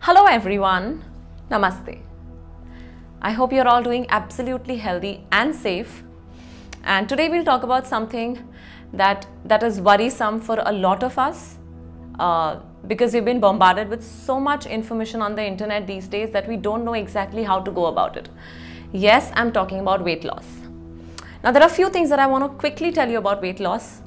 Hello everyone, Namaste. I hope you're all doing absolutely healthy and safe. And today we'll talk about something that that is worrisome for a lot of us uh, because we've been bombarded with so much information on the internet these days that we don't know exactly how to go about it. Yes, I'm talking about weight loss. Now, there are a few things that I want to quickly tell you about weight loss.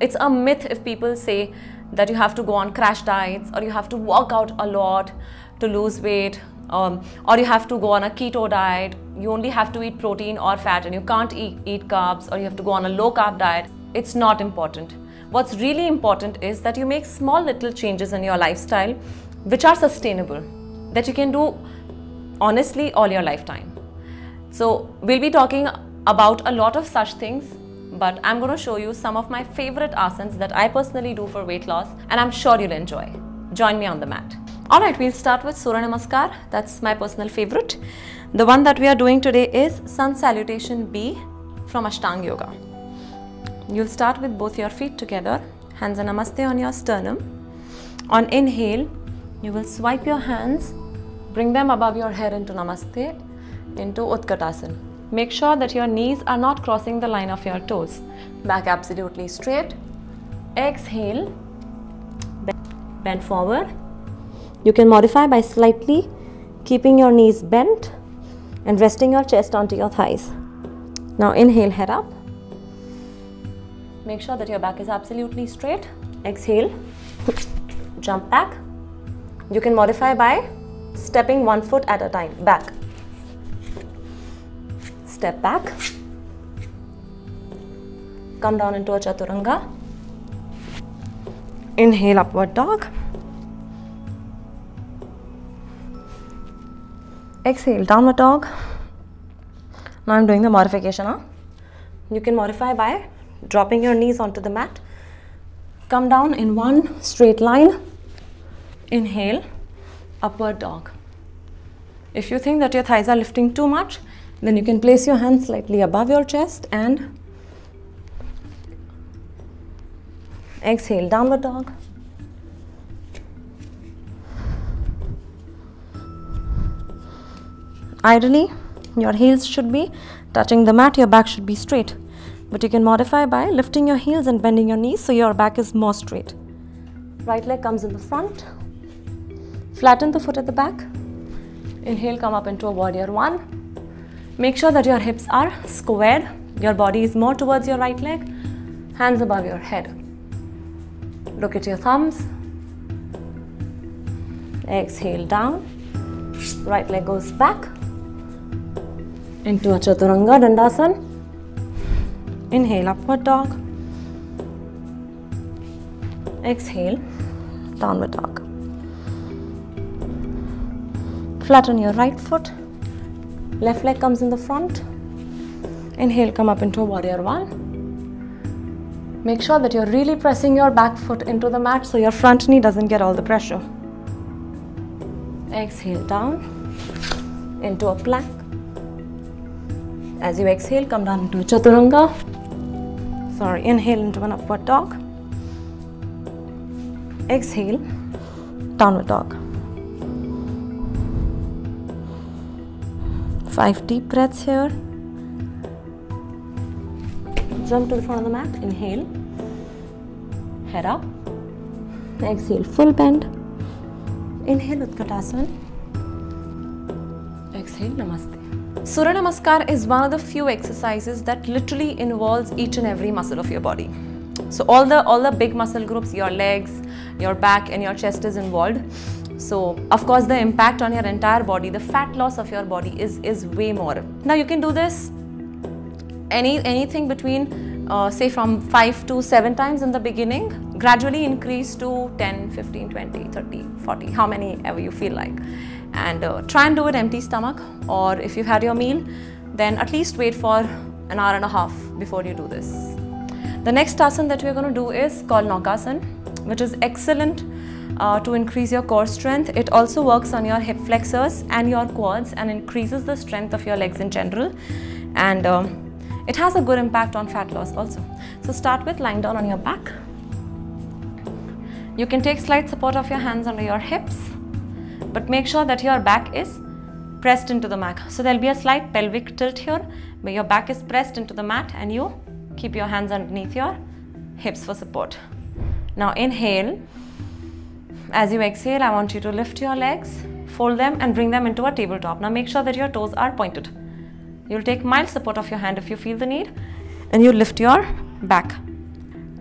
It's a myth if people say that you have to go on crash diets or you have to work out a lot to lose weight um, or you have to go on a keto diet. You only have to eat protein or fat and you can't eat, eat carbs or you have to go on a low carb diet. It's not important. What's really important is that you make small little changes in your lifestyle which are sustainable, that you can do honestly all your lifetime. So, we'll be talking about a lot of such things, but I'm going to show you some of my favorite asanas that I personally do for weight loss, and I'm sure you'll enjoy. Join me on the mat. Alright, we'll start with Surya Namaskar. That's my personal favorite. The one that we are doing today is Sun Salutation B from Ashtanga Yoga. You'll start with both your feet together, hands and namaste on your sternum. On inhale, you will swipe your hands, bring them above your head into namaste, into Utkatasana. Make sure that your knees are not crossing the line of your toes. Back absolutely straight. Exhale, bend forward. You can modify by slightly keeping your knees bent and resting your chest onto your thighs. Now inhale, head up. Make sure that your back is absolutely straight. Exhale, jump back. You can modify by stepping one foot at a time, back. Step back. Come down into a chaturanga. Inhale, upward dog. Exhale, downward dog. Now I'm doing the modification. Huh? You can modify by dropping your knees onto the mat. Come down in one straight line. Inhale, upward dog. If you think that your thighs are lifting too much, then you can place your hands slightly above your chest and exhale, downward dog. Ideally, your heels should be touching the mat, your back should be straight. But you can modify by lifting your heels and bending your knees so your back is more straight. Right leg comes in the front. Flatten the foot at the back. Inhale, come up into a warrior one. Make sure that your hips are squared. Your body is more towards your right leg. Hands above your head. Look at your thumbs. Exhale down. Right leg goes back into a chaturanga dandasana. Inhale, upward dog. Exhale, downward dog. Flatten your right foot. Left leg comes in the front. Inhale, come up into a warrior one. Make sure that you're really pressing your back foot into the mat so your front knee doesn't get all the pressure. Exhale down into a plank. As you exhale, come down into a chaturanga. Sorry, inhale into an upward dog. Exhale, downward dog. Five deep breaths here. Jump to the front of the mat. Inhale. Head up. Exhale, full bend. Inhale, Utkatasana. Exhale, Namaste. Surya Namaskar is one of the few exercises that literally involves each and every muscle of your body. So all the all the big muscle groups, your legs, your back and your chest is involved. So of course the impact on your entire body, the fat loss of your body is, is way more. Now you can do this any anything between uh, say from 5 to 7 times in the beginning, gradually increase to 10, 15, 20, 30, 40, how many ever you feel like and uh, try and do it empty stomach or if you've had your meal then at least wait for an hour and a half before you do this. The next asana that we're going to do is called Naukasana which is excellent uh, to increase your core strength. It also works on your hip flexors and your quads and increases the strength of your legs in general and um, it has a good impact on fat loss also. So start with lying down on your back. You can take slight support of your hands under your hips but make sure that your back is pressed into the mat. So there'll be a slight pelvic tilt here where your back is pressed into the mat and you keep your hands underneath your hips for support. Now inhale. As you exhale, I want you to lift your legs, fold them and bring them into a tabletop. Now make sure that your toes are pointed. You'll take mild support of your hand if you feel the need and you lift your back.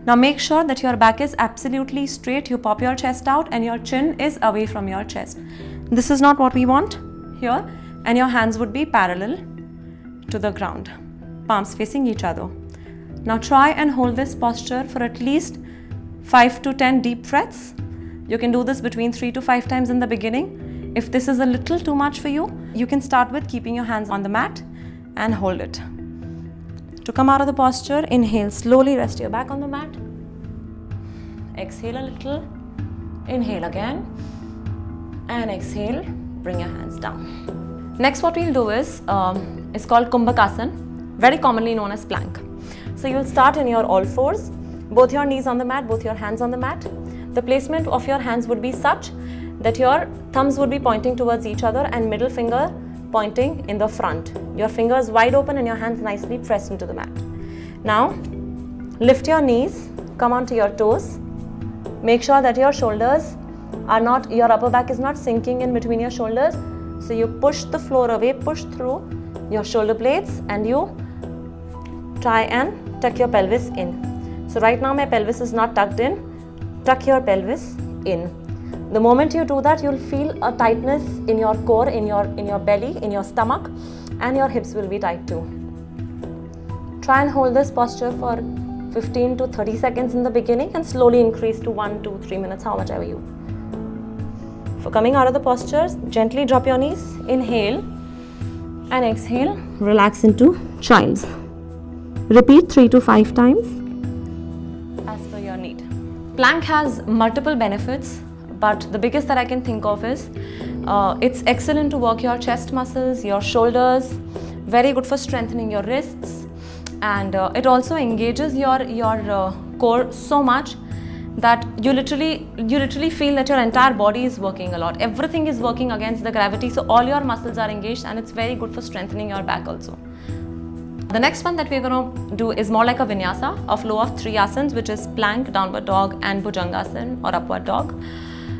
Now make sure that your back is absolutely straight. You pop your chest out and your chin is away from your chest. This is not what we want here and your hands would be parallel to the ground, palms facing each other. Now try and hold this posture for at least 5 to 10 deep breaths. You can do this between 3 to 5 times in the beginning. If this is a little too much for you, you can start with keeping your hands on the mat and hold it. To come out of the posture, inhale, slowly rest your back on the mat. Exhale a little, inhale again, and exhale, bring your hands down. Next, what we'll do is, um, it's called Kumbhakasana, very commonly known as plank. So you'll start in your all fours, both your knees on the mat, both your hands on the mat. The placement of your hands would be such that your thumbs would be pointing towards each other and middle finger pointing in the front. Your fingers wide open and your hands nicely pressed into the mat. Now, lift your knees, come onto your toes. Make sure that your shoulders are not, your upper back is not sinking in between your shoulders. So you push the floor away, push through your shoulder blades and you try and tuck your pelvis in. So right now my pelvis is not tucked in. Tuck your pelvis in. The moment you do that, you'll feel a tightness in your core, in your, in your belly, in your stomach and your hips will be tight too. Try and hold this posture for 15 to 30 seconds in the beginning and slowly increase to 1 to 3 minutes, how much ever you. For coming out of the postures, gently drop your knees, inhale and exhale, relax into child's. Repeat 3 to 5 times Plank has multiple benefits but the biggest that I can think of is uh, it's excellent to work your chest muscles, your shoulders, very good for strengthening your wrists, and uh, it also engages your your uh, core so much that you literally you literally feel that your entire body is working a lot. Everything is working against the gravity so all your muscles are engaged and it's very good for strengthening your back also the next one that we're going to do is more like a vinyasa a flow of three asanas which is plank downward dog and bhujangasana or upward dog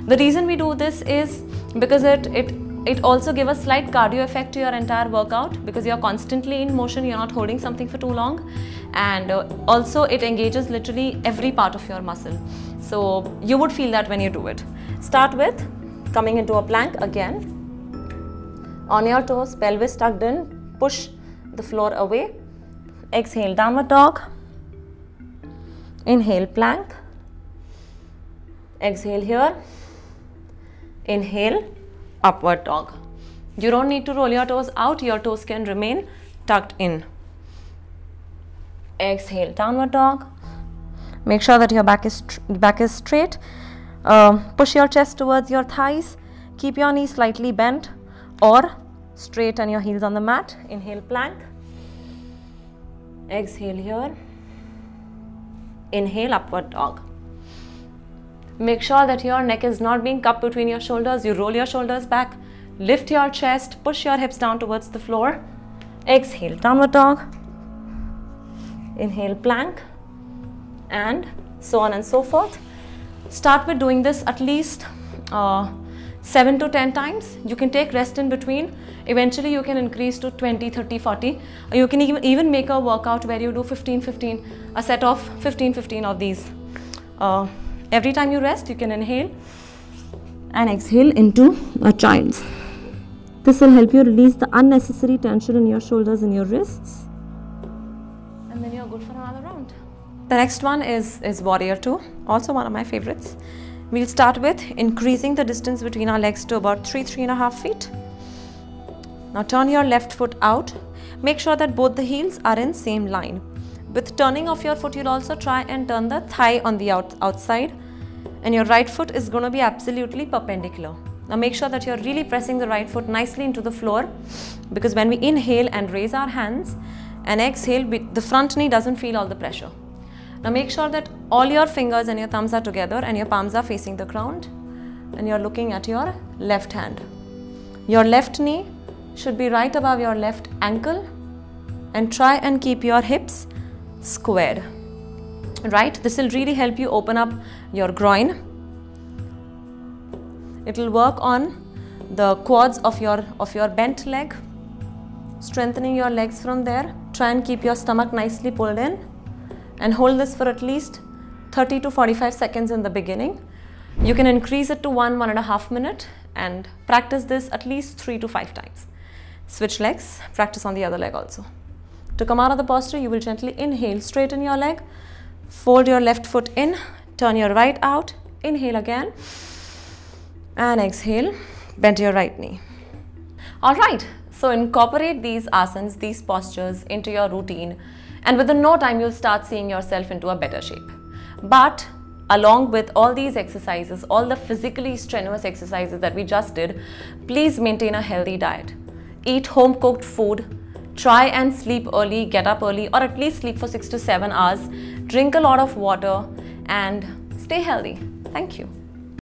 the reason we do this is because it, it, it also gives a slight cardio effect to your entire workout because you're constantly in motion, you're not holding something for too long. And uh, also it engages literally every part of your muscle. So you would feel that when you do it. Start with coming into a plank again. On your toes, pelvis tucked in, push the floor away. Exhale, downward dog. Inhale, plank. Exhale here. Inhale, upward dog. You don't need to roll your toes out, your toes can remain tucked in. Exhale, downward dog. Make sure that your back is, back is straight. Uh, push your chest towards your thighs. Keep your knees slightly bent or straight and your heels on the mat. Inhale, plank. Exhale here. Inhale, upward dog. Make sure that your neck is not being cupped between your shoulders. You roll your shoulders back, lift your chest, push your hips down towards the floor. Exhale, downward dog. Inhale, plank, and so on and so forth. Start with doing this at least uh, 7 to 10 times. You can take rest in between. Eventually, you can increase to 20, 30, 40. You can even, even make a workout where you do 15, 15, a set of 15, 15 of these. Uh, Every time you rest, you can inhale and exhale into a child's. This will help you release the unnecessary tension in your shoulders and your wrists. And then you're good for another round. The next one is, is Warrior 2, also one of my favorites. We'll start with increasing the distance between our legs to about 3, 3.5 feet. Now turn your left foot out. Make sure that both the heels are in same line. With turning of your foot, you'll also try and turn the thigh on the out outside and your right foot is going to be absolutely perpendicular. Now make sure that you're really pressing the right foot nicely into the floor because when we inhale and raise our hands and exhale, the front knee doesn't feel all the pressure. Now make sure that all your fingers and your thumbs are together and your palms are facing the ground. and you're looking at your left hand. Your left knee should be right above your left ankle and try and keep your hips squared. Right? This will really help you open up your groin. It will work on the quads of your of your bent leg strengthening your legs from there try and keep your stomach nicely pulled in and hold this for at least 30 to 45 seconds in the beginning. You can increase it to one one and a half minute and practice this at least three to five times. Switch legs practice on the other leg also. To come out of the posture you will gently inhale straighten your leg. Fold your left foot in turn your right out inhale again and exhale bend your right knee. All right, so incorporate these asanas, these postures into your routine and within no time you'll start seeing yourself into a better shape. But along with all these exercises, all the physically strenuous exercises that we just did, please maintain a healthy diet. Eat home cooked food, try and sleep early, get up early or at least sleep for 6 to 7 hours, drink a lot of water and stay healthy. Thank you.